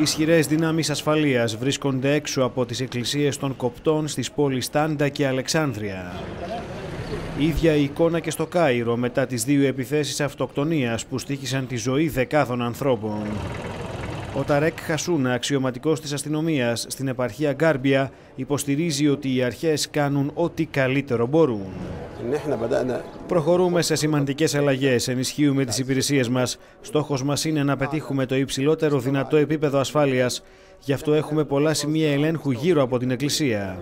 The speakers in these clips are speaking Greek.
Ισχυρές δυνάμεις ασφαλείας βρίσκονται έξω από τις εκκλησίες των κοπτών στις πόλεις Τάντα και Αλεξάνδρεια. Ίδια η εικόνα και στο Κάιρο μετά τις δύο επιθέσεις αυτοκτονίας που στήχησαν τη ζωή δεκάδων ανθρώπων. Ο Ταρέκ Χασούνα, αξιωματικός της αστυνομίας στην επαρχία Γκάρμπια, υποστηρίζει ότι οι αρχές κάνουν ό,τι καλύτερο μπορούν. Προχωρούμε σε σημαντικές αλλαγές, ενισχύουμε τις υπηρεσίες μας. Στόχος μας είναι να πετύχουμε το υψηλότερο δυνατό επίπεδο ασφάλειας. Γι' αυτό έχουμε πολλά σημεία ελέγχου γύρω από την Εκκλησία.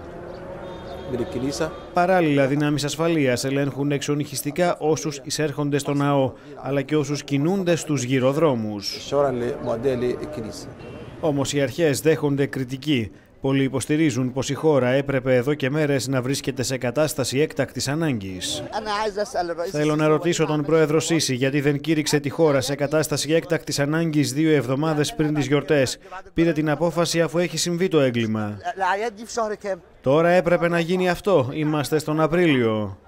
Παράλληλα, δυνάμεις ασφαλείας ελέγχουν εξονυχιστικά όσους εισέρχονται στο ναό, αλλά και όσους κινούνται στους γυροδρόμους. Όμως οι αρχές δέχονται κριτική. Πολλοί υποστηρίζουν πως η χώρα έπρεπε εδώ και μέρες να βρίσκεται σε κατάσταση έκτακτης ανάγκης. Θέλω να ρωτήσω τον πρόεδρο Σίση γιατί δεν κήρυξε τη χώρα σε κατάσταση έκτακτης ανάγκης δύο εβδομάδες πριν τις γιορτές. Πήρε την απόφαση αφού έχει συμβεί το έγκλημα. Τώρα έπρεπε να γίνει αυτό. Είμαστε στον Απρίλιο.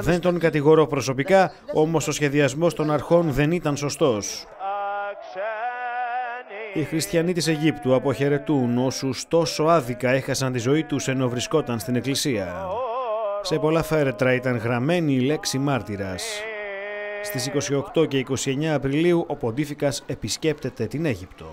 Δεν τον κατηγορώ προσωπικά, όμως ο σχεδιασμός των αρχών δεν ήταν σωστός. Οι χριστιανοί της Αιγύπτου αποχαιρετούν όσους τόσο άδικα έχασαν τη ζωή τους ενώ βρισκόταν στην εκκλησία. Σε πολλά φέρετρα ήταν γραμμένη η λέξη μάρτυρας. Στις 28 και 29 Απριλίου ο Ποντίφικας επισκέπτεται την Αίγυπτο.